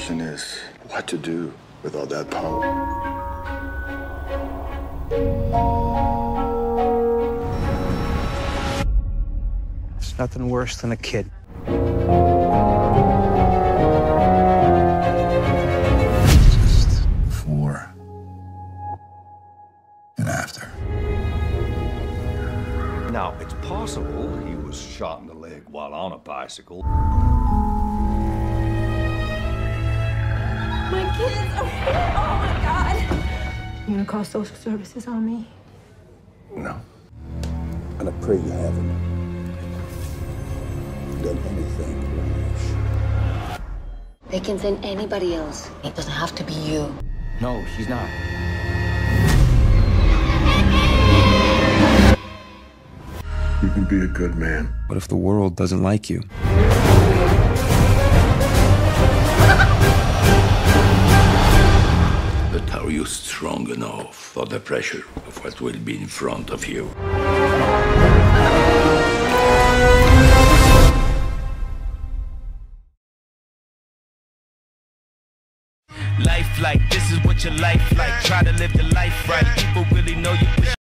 question is what to do with all that power. It's nothing worse than a kid. Just before and after. Now, it's possible he was shot in the leg while on a bicycle. You gonna call social services on me? No. And I pray you haven't done anything rash. They can send anybody else. It doesn't have to be you. No, she's not. You can be a good man. What if the world doesn't like you? Are you strong enough for the pressure of what will be in front of you? Life like this is what your life like. Try to live the life right. People really know you.